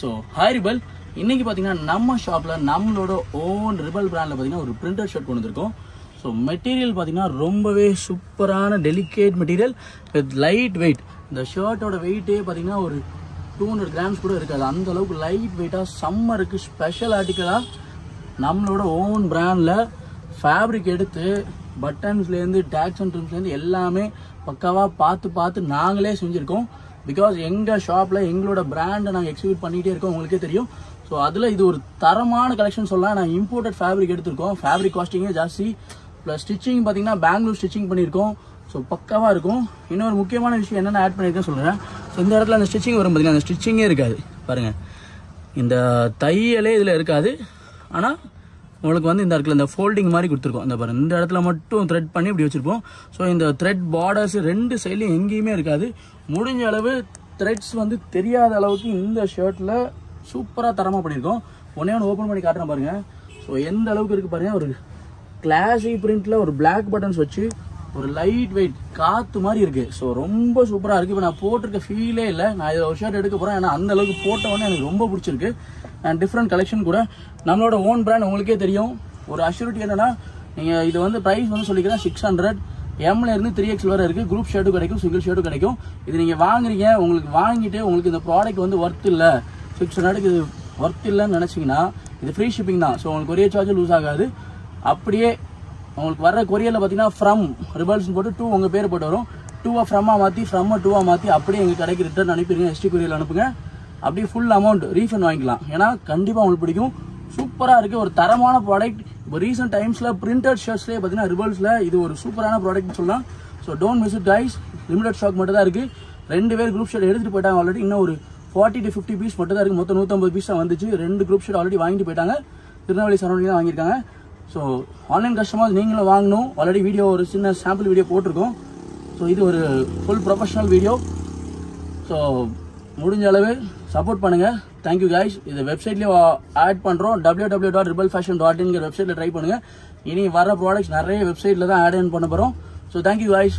So hi rebel இன்னைக்கு பார்த்தீங்கன்னா நம்ம ஷாப்பில் நம்மளோட ஓன் ரிபல் பிராண்டில் பார்த்தீங்கன்னா ஒரு பிரிண்டர் ஷர்ட் கொண்டு வந்திருக்கோம். ஸோ மெட்டீரியல் பார்த்தீங்கன்னா ரொம்பவே சூப்பரான delicate material with light weight இந்த ஷர்ட்டோட வெயிட்டே பார்த்தீங்கன்னா ஒரு டூ ஹண்ட்ரட் கிராம்ஸ் கூட இருக்காது. அந்த அளவுக்கு லைட் வெயிட்டாக சம்மருக்கு ஸ்பெஷல் ஆர்டிக்கலாக நம்மளோட ஓன் பிராண்டில் ஃபேப்ரிக் எடுத்து பட்டன்ஸ்லேருந்து டேக்ஸ் அண்ட் ட்ரிம்ஸ்லேருந்து எல்லாமே பக்காவாக பார்த்து பார்த்து நாங்களே செஞ்சுருக்கோம். பிகாஸ் எங்கள் ஷாப்பில் எங்களோட பிராண்டை நாங்கள் எக்ஸிக்யூட் பண்ணிகிட்டே இருக்கோம் உங்களுக்கே தெரியும். ஸோ அதில் இது ஒரு தரமான கலெக்ஷன் சொல்லலாம். நான் இம்போர்ட்டட் ஃபேப்ரிக் எடுத்திருக்கோம். ஃபேப்ரிக் காஸ்டிங்கே ஜாஸ்தி. ப்ளஸ் ஸ்டிச்சிங் பார்த்தீங்கன்னா பெங்களூர் ஸ்டிச்சிங் பண்ணியிருக்கோம். ஸோ பக்காவாக இருக்கும். இன்னொரு முக்கியமான விஷயம் என்னென்ன ஆட் பண்ணியிருக்கேன் சொல்கிறேன் ஸோ இந்த இடத்துல அந்த ஸ்டிச்சிங் வரும் பார்த்தீங்கன்னா அந்த ஸ்டிச்சிங்கே இருக்காது. பாருங்கள் இந்த தையலே இதில் இருக்காது. ஆனால் உங்களுக்கு வந்து இந்த இடத்துல இந்த ஃபோல்டிங் மாதிரி கொடுத்துருக்கோம். இந்த பாருங்க இந்த இடத்துல மட்டும் த்ரெட் பண்ணி இப்படி வச்சிருப்போம். ஸோ இந்த த்ரெட் பார்டர்ஸ் ரெண்டு சைட்லையும் எங்கேயுமே இருக்காது. முடிஞ்ச அளவு த்ரெட்ஸ் வந்து தெரியாத அளவுக்கு இந்த ஷர்ட்டில் சூப்பராக தரமாக பண்ணியிருக்கோம். ஒன்னே ஒன்று ஓப்பன் பண்ணி காட்டுறேன் பாருங்கள் ஸோ எந்த அளவுக்கு இருக்குது பாருங்கள் ஒரு கிளாஸி பிரிண்ட்டில் ஒரு பிளாக் பட்டன்ஸ் வச்சு ஒரு லைட் வெயிட் காத்து மாதிரி இருக்கு. ஸோ ரொம்ப சூப்பராக இருக்கு. இப்போ நான் போட்டிருக்க ஃபீலே இல்லை. நான் இதை ஒரு ஷர்ட் எடுக்க போகிறேன் ஏன்னா அந்த அளவுக்கு போட்ட எனக்கு ரொம்ப பிடிச்சிருக்கு. அண்ட் டிஃப்ரெண்ட் கலெக்ஷன் கூட. நம்மளோட ஓன் பிராண்ட் உங்களுக்கே தெரியும். ஒரு அஷ்யூரிட்டி என்னன்னா நீங்கள் இது வந்து ப்ரைஸ் வந்து சொல்லிக்கிறேன் சிக்ஸ் ஹண்ட்ரட் எம்ல இருந்து த்ரீ எக்ஸ் வரை இருக்கு. குரூப் ஷர்ட்டும் கிடைக்கும் சிங்கிள் ஷர்ட்டும் கிடைக்கும். இது நீங்கள் வாங்குறீங்க உங்களுக்கு வாங்கிட்டு உங்களுக்கு இந்த ப்ராடக்ட் வந்து ஒர்த் இல்லை. சிக்ஸ் ஹண்ட்ரடுக்கு இது ஒர்த் இல்லைன்னு நினச்சிங்கன்னா இது ஃப்ரீ ஷிப்பிங் தான். ஸோ உங்களுக்கு ஒரே சார்ஜ் லூஸ் ஆகாது. அப்படியே உங்களுக்கு வர கொரியரில் பார்த்தீங்கன்னா ஃப்ரம் ரிபல்ஸ் போட்டு டூ உங்கள் பேர் போட்டு வரும். டூவை ஃப்ரம்மாக மாற்றி ஃப்ரம்மை டூவாக மாற்றி அப்படியே எங்கள் கடைக்கு ரிட்டர்ன் அனுப்பிடுங்க எஸ்டி கொரியரில் அனுப்புங்க. அப்படியே ஃபுல் அமௌண்ட் ரீஃபண்ட் வாங்கிக்கலாம். ஏன்னா கண்டிப்பாக உங்களுக்கு பிடிக்கும். சூப்பராக இருக்குது ஒரு தரமான ப்ராடக்ட் இப்போ ரீசெண்ட் டைம்ஸில் பிரிண்டட் ஷர்ட்ஸ்லேயே பார்த்தீங்கன்னா ரிபல்ஸில் இது ஒரு சூப்பரான ப்ராடக்ட்னு சொல்லலாம். So don't miss it guys limited stock மட்டும் தான் இருக்குது ரெண்டு பேர் குரூப் ஷர்ட் எடுத்துகிட்டு போயிட்டாங்க ஆல்ரெடி இன்னும் ஒரு ஃபார்ட்டி டு ஃபிஃப்டி பீஸ் மட்டும் தான் இருக்குது மொத்தம் நூற்றம்பது பீஸ் தான் வந்துச்சு. ரெண்டு குரூப் ஷர்ட் ஆல்ரெடி வாங்கிட்டு போயிட்டாங்க. திருநெல்வேலி சரௌண்டிங் தான் வாங்கியிருக்காங்க. ஸோ ஆன்லைன் கஸ்டமர்ஸ் நீங்களும் வாங்கணும். ஆல்ரெடி வீடியோ ஒரு சின்ன சாம்பிள் வீடியோ போட்டிருக்கோம். ஸோ இது ஒரு ஃபுல் ப்ரொஃபஷனல் வீடியோ ஸோ முடிஞ்ச அளவு சப்போர்ட் பண்ணுங்க. தேங்க்யூ கைஸ் இது வெப்சைட்லேயே ஆட் பண்ணுறோம் W W dot rebel fashion dot இன்கிற வெப்சைட்டில் ட்ரை பண்ணுங்க. இனி வர ப்ராடக்ட்ஸ் நிறைய வெப்சைட்டில் தான் ஆட் இன் பண்ண போகிறோம் ஸோ தேங்க்யூ கைஸ்